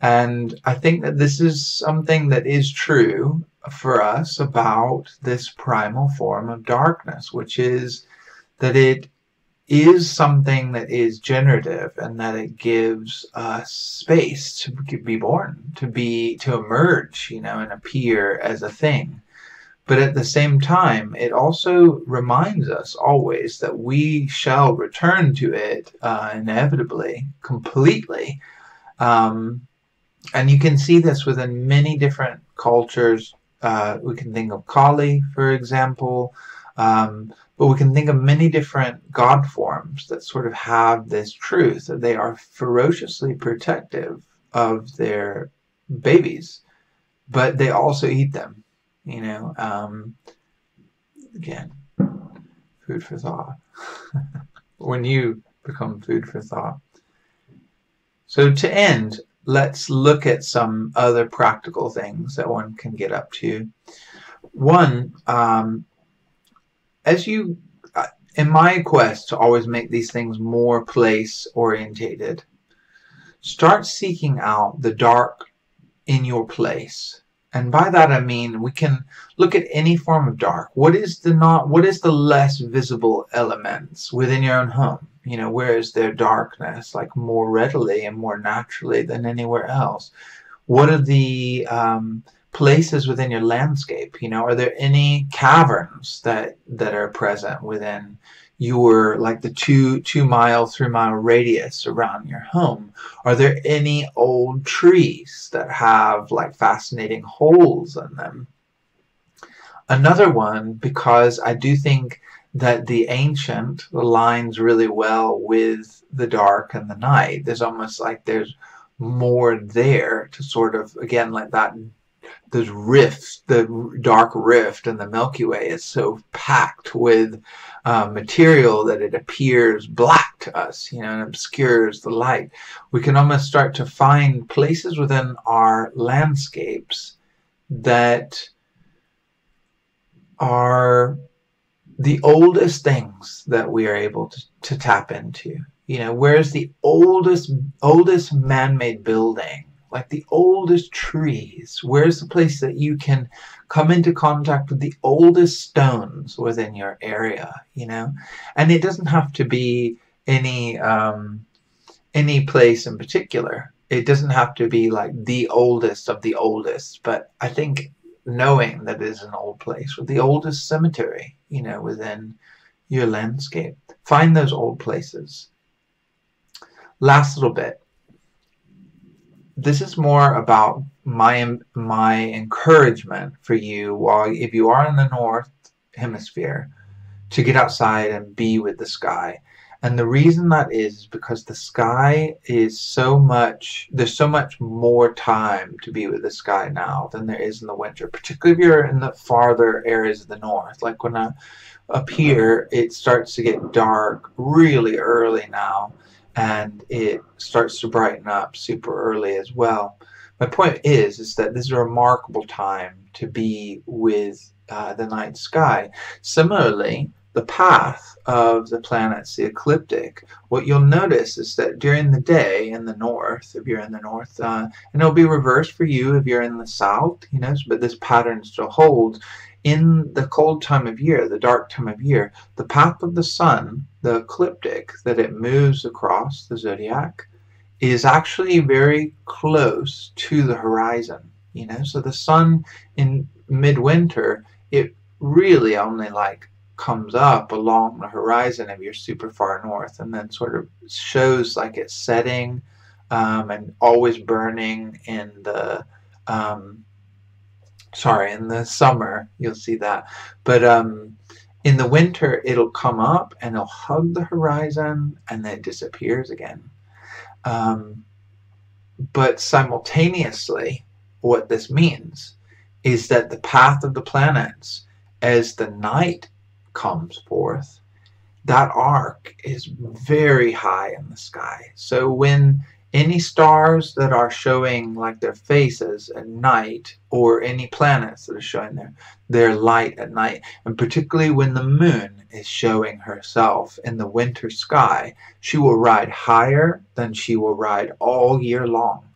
And I think that this is something that is true for us about this primal form of darkness, which is that it is something that is generative and that it gives us space to be born, to be, to emerge, you know, and appear as a thing. But at the same time, it also reminds us always that we shall return to it uh, inevitably, completely. Um, and you can see this within many different cultures. Uh, we can think of Kali, for example. Um, but we can think of many different God forms that sort of have this truth that they are ferociously protective of their babies, but they also eat them. You know, um, again, food for thought. when you become food for thought. So to end, let's look at some other practical things that one can get up to. One, um, as you, uh, in my quest to always make these things more place orientated, start seeking out the dark in your place. And by that I mean we can look at any form of dark. What is the not what is the less visible elements within your own home? You know, where is there darkness like more readily and more naturally than anywhere else? What are the um, places within your landscape? You know, are there any caverns that that are present within your like the two two mile three mile radius around your home? Are there any old trees that have like fascinating holes in them? Another one, because I do think that the ancient aligns really well with the dark and the night. There's almost like there's more there to sort of again like that those rifts, the dark rift in the Milky Way is so packed with uh, material that it appears black to us, you know, and obscures the light. We can almost start to find places within our landscapes that are the oldest things that we are able to, to tap into. You know, where's the oldest oldest man-made building like the oldest trees. Where's the place that you can come into contact with the oldest stones within your area, you know? And it doesn't have to be any um, any place in particular. It doesn't have to be like the oldest of the oldest, but I think knowing that it is an old place with the oldest cemetery, you know, within your landscape. Find those old places. Last little bit this is more about my my encouragement for you while if you are in the north hemisphere to get outside and be with the sky. And the reason that is because the sky is so much there's so much more time to be with the sky now than there is in the winter particularly if you're in the farther areas of the north. Like when I up here it starts to get dark really early now and it starts to brighten up super early as well. My point is, is that this is a remarkable time to be with uh, the night sky. Similarly, the path of the planets, the ecliptic, what you'll notice is that during the day in the north, if you're in the north, uh, and it'll be reversed for you if you're in the south, you know, but this pattern still holds. In the cold time of year, the dark time of year, the path of the sun the ecliptic that it moves across the zodiac is actually very close to the horizon you know? So the sun in midwinter it really only like comes up along the horizon if you're super far north and then sort of shows like it's setting um, and always burning in the um, sorry in the summer you'll see that. But um, in the winter it'll come up and it'll hug the horizon and then it disappears again. Um, but simultaneously what this means is that the path of the planets as the night comes forth that arc is very high in the sky. So when any stars that are showing like their faces at night or any planets that are showing their their light at night and particularly when the moon is showing herself in the winter sky she will ride higher than she will ride all year long.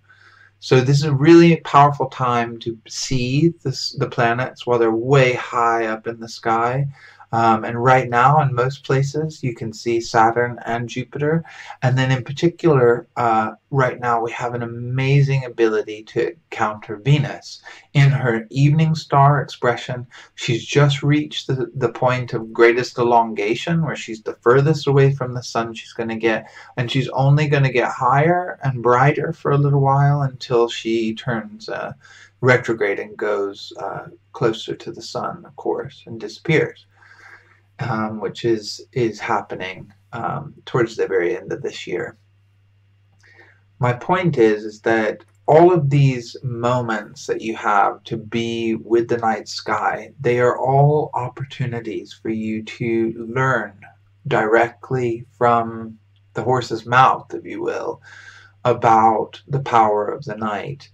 So this is a really powerful time to see this, the planets while they're way high up in the sky um, and right now, in most places, you can see Saturn and Jupiter. And then, in particular, uh, right now, we have an amazing ability to counter Venus. In her evening star expression, she's just reached the, the point of greatest elongation, where she's the furthest away from the sun she's going to get. And she's only going to get higher and brighter for a little while until she turns uh, retrograde and goes uh, closer to the sun, of course, and disappears um, which is is happening um, towards the very end of this year. My point is is that all of these moments that you have to be with the night sky, they are all opportunities for you to learn directly from the horse's mouth, if you will, about the power of the night.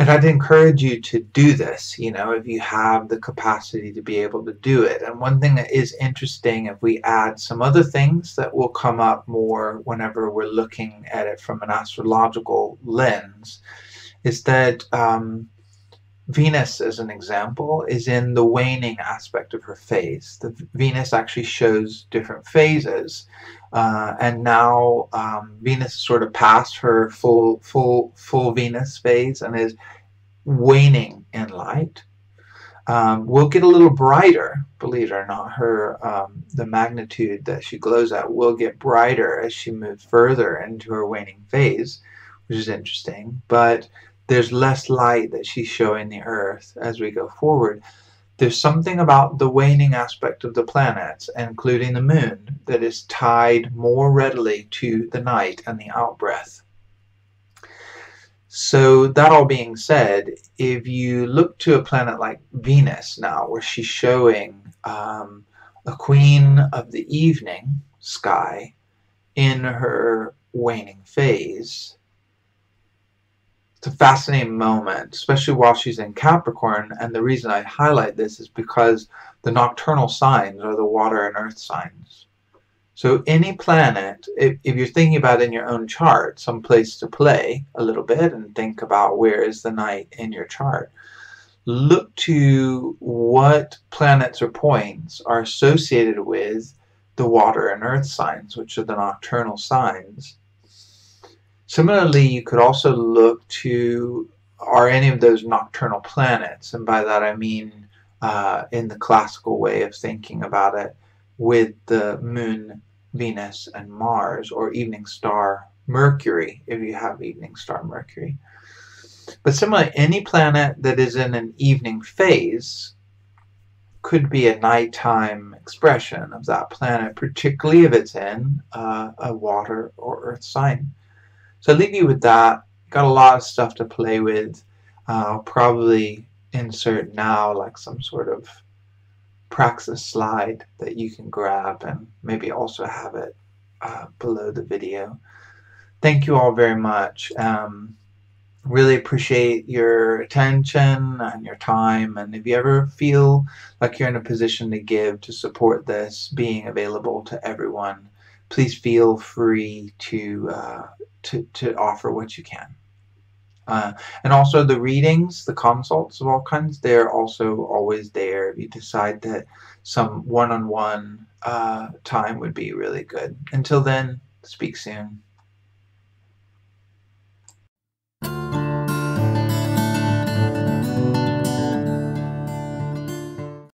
And I'd encourage you to do this, you know, if you have the capacity to be able to do it. And one thing that is interesting, if we add some other things that will come up more whenever we're looking at it from an astrological lens, is that um, Venus, as an example, is in the waning aspect of her phase. The Venus actually shows different phases, uh, and now um, Venus sort of passed her full, full, full Venus phase and is waning in light. Um, will get a little brighter, believe it or not. Her um, the magnitude that she glows at will get brighter as she moves further into her waning phase, which is interesting. But there's less light that she's showing the Earth as we go forward. There's something about the waning aspect of the planets, including the moon, that is tied more readily to the night and the outbreath. So, that all being said, if you look to a planet like Venus now, where she's showing um, a queen of the evening sky in her waning phase, it's a fascinating moment, especially while she's in Capricorn. And the reason I highlight this is because the nocturnal signs are the water and earth signs. So any planet, if, if you're thinking about in your own chart, some place to play a little bit and think about where is the night in your chart, look to what planets or points are associated with the water and earth signs, which are the nocturnal signs Similarly, you could also look to are any of those nocturnal planets, and by that I mean uh, in the classical way of thinking about it, with the moon, Venus, and Mars, or evening star Mercury, if you have evening star Mercury. But similarly, any planet that is in an evening phase could be a nighttime expression of that planet, particularly if it's in uh, a water or earth sign. So I'll leave you with that. Got a lot of stuff to play with. Uh, I'll probably insert now like some sort of praxis slide that you can grab and maybe also have it uh, below the video. Thank you all very much. Um, really appreciate your attention and your time and if you ever feel like you're in a position to give to support this being available to everyone please feel free to uh, to, to offer what you can. Uh, and also the readings, the consults of all kinds, they're also always there if you decide that some one-on-one -on -one, uh, time would be really good. Until then, speak soon.